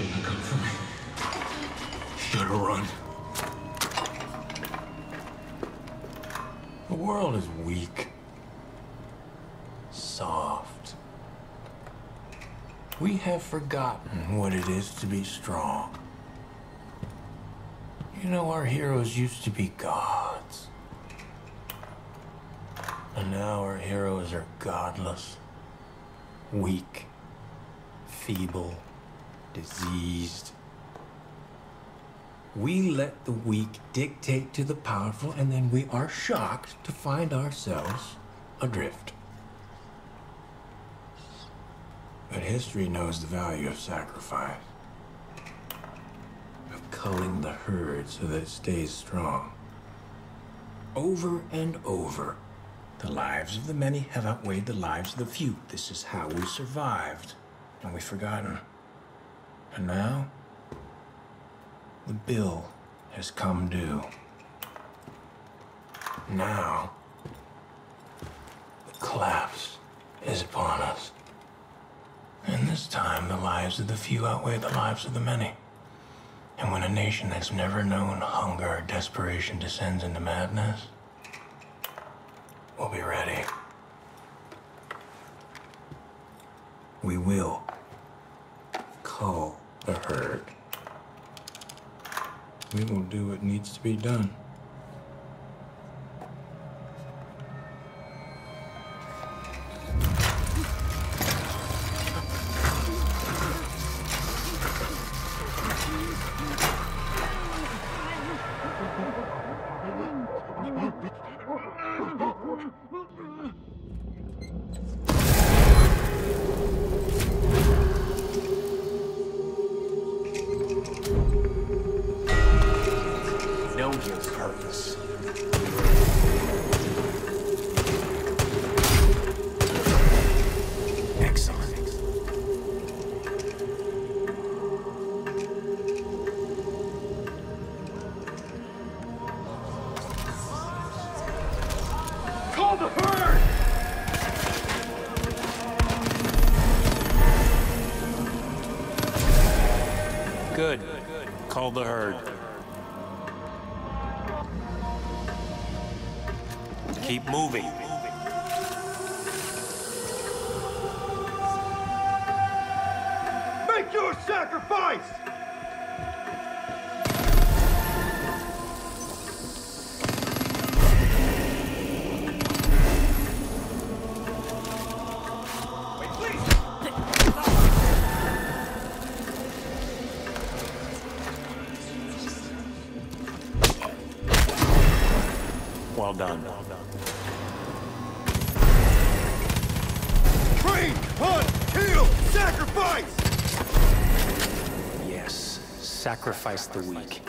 shouldn't have come for me. Should have run. The world is weak. Soft. We have forgotten what it is to be strong. You know, our heroes used to be gods. And now our heroes are godless, weak, feeble, diseased. We let the weak dictate to the powerful, and then we are shocked to find ourselves adrift. But history knows the value of sacrifice, of culling the herd so that it stays strong. Over and over, the lives of the many have outweighed the lives of the few. This is how we survived, and we've forgotten. And now, the bill has come due. Now, the collapse is upon us. And this time, the lives of the few outweigh the lives of the many. And when a nation that's never known hunger or desperation descends into madness, we'll be ready. We will cull the herd. We will do what needs to be done. Know your purpose. Excellent. Call the herd! Good. Call the herd. Keep moving. Make your sacrifice! Well done. Train, hunt, kill, sacrifice! Yes. Sacrifice the weak.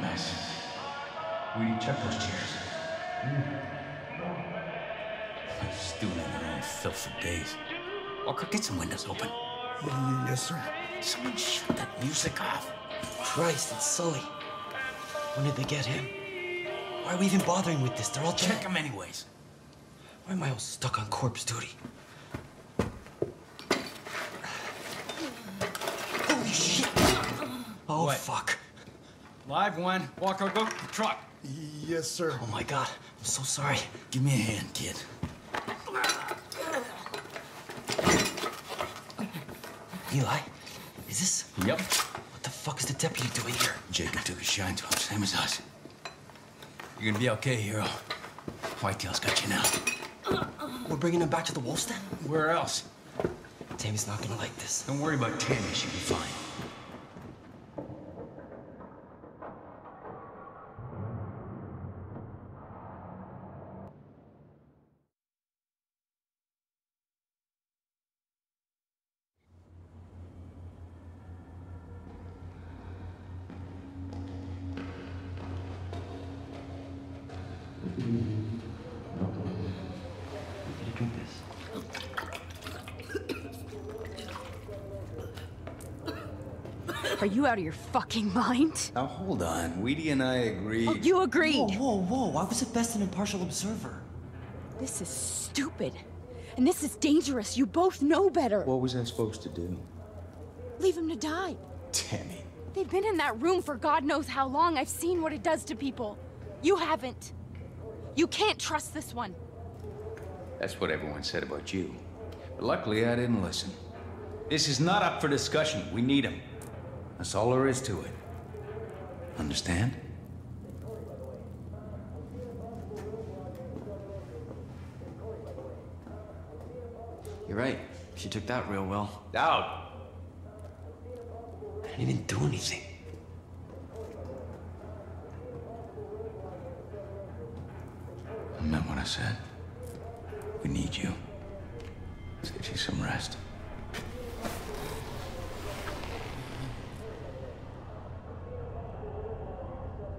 Mess. We check those chairs. Hmm. Stewing in their own filth for days. Walker, get some windows open. Yes, sir. Someone shut that music off. Christ, it's Sully. When did they get him? Why are we even bothering with this? They're all Check them anyways. Why am I all stuck on corpse duty? Holy shit! Oh, What? fuck. Live one. Walker, go the truck. Yes, sir. Oh, my God. I'm so sorry. Give me a hand, kid. Eli, is this... Yep. What the fuck is the deputy doing here? Jacob took a shine to him, same as us. You're gonna be okay, hero. Whitetail's got you now. We're bringing him back to the wolf's den? Where else? Tammy's not gonna like this. Don't worry about Tammy, she'll be fine. Drink this. Are you out of your fucking mind? Now hold on. Wheaty and I agreed. Oh, you agreed. Whoa, whoa, whoa. I was at best an impartial observer. This is stupid. And this is dangerous. You both know better. What was I supposed to do? Leave him to die. Tammy. They've been in that room for God knows how long. I've seen what it does to people. You haven't. You can't trust this one. That's what everyone said about you. But luckily, I didn't listen. This is not up for discussion. We need him. That's all there is to it. Understand? You're right. She took that real well. Out. I didn't even do anything. Meant what I said. We need you. Let's get you some rest.